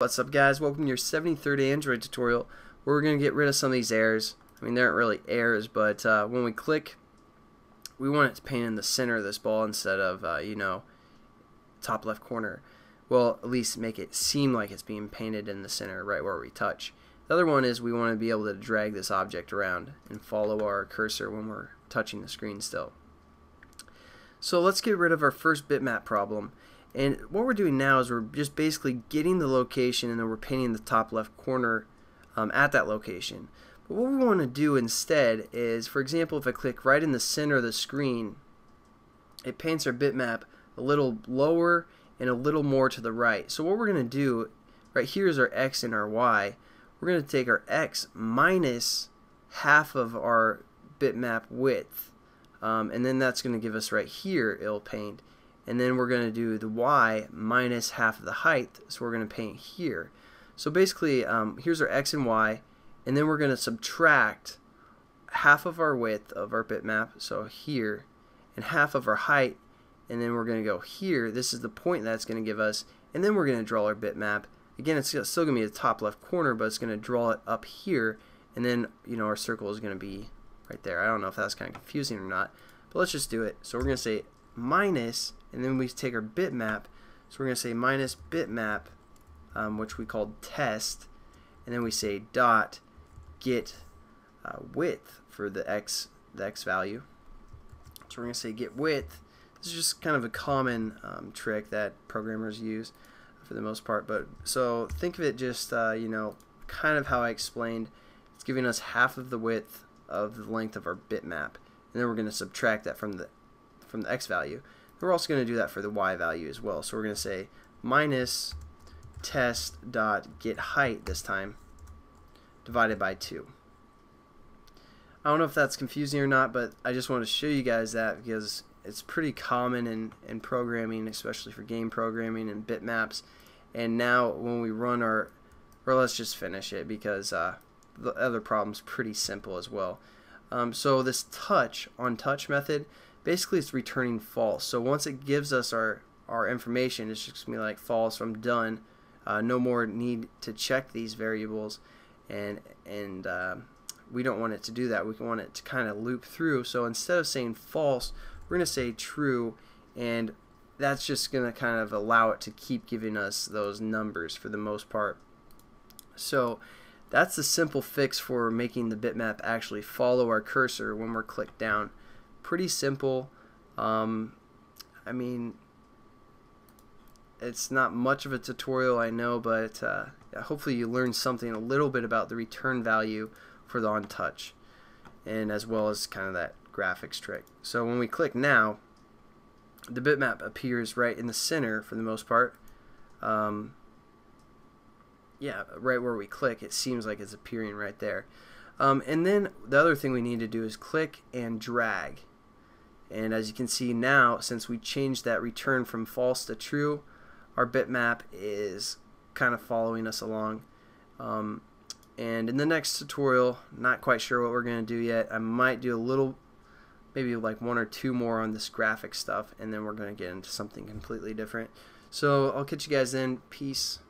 What's up guys, welcome to your 73rd Android tutorial we're going to get rid of some of these errors. I mean, they aren't really errors, but uh, when we click, we want it to paint in the center of this ball instead of, uh, you know, top left corner. Well, at least make it seem like it's being painted in the center right where we touch. The other one is we want to be able to drag this object around and follow our cursor when we're touching the screen still. So let's get rid of our first bitmap problem and what we're doing now is we're just basically getting the location and then we're painting the top left corner um, at that location. But what we want to do instead is, for example, if I click right in the center of the screen, it paints our bitmap a little lower and a little more to the right. So what we're going to do, right here is our x and our y. We're going to take our x minus half of our bitmap width. Um, and then that's going to give us right here, it'll paint and then we're going to do the y minus half of the height so we're going to paint here. So basically um, here's our x and y and then we're going to subtract half of our width of our bitmap so here and half of our height and then we're going to go here. This is the point that's going to give us and then we're going to draw our bitmap. Again it's still going to be the top left corner but it's going to draw it up here and then you know our circle is going to be right there. I don't know if that's kind of confusing or not but let's just do it. So we're going to say minus, and then we take our bitmap. So we're going to say minus bitmap, um, which we called test, and then we say dot get uh, width for the x the x value. So we're going to say get width. This is just kind of a common um, trick that programmers use for the most part. But so think of it just uh, you know kind of how I explained. It's giving us half of the width of the length of our bitmap, and then we're going to subtract that from the from the x value. We're also going to do that for the y value as well. So we're going to say minus test dot get height this time divided by 2. I don't know if that's confusing or not, but I just want to show you guys that because it's pretty common in, in programming, especially for game programming and bitmaps. And now when we run our, or let's just finish it because uh, the other problem's pretty simple as well. Um, so this touch on touch method, basically it's returning false. So once it gives us our, our information, it's just going to be like false, I'm done. Uh, no more need to check these variables and and uh, we don't want it to do that. We want it to kind of loop through. So instead of saying false, we're going to say true and that's just going to kind of allow it to keep giving us those numbers for the most part. So that's the simple fix for making the bitmap actually follow our cursor when we're clicked down pretty simple. Um, I mean, it's not much of a tutorial, I know, but uh, hopefully you learned something a little bit about the return value for the on touch, and as well as kind of that graphics trick. So when we click now, the bitmap appears right in the center for the most part. Um, yeah, right where we click, it seems like it's appearing right there. Um, and then the other thing we need to do is click and drag. And as you can see now, since we changed that return from false to true, our bitmap is kind of following us along. Um, and in the next tutorial, not quite sure what we're going to do yet. I might do a little, maybe like one or two more on this graphic stuff, and then we're going to get into something completely different. So I'll catch you guys then. Peace.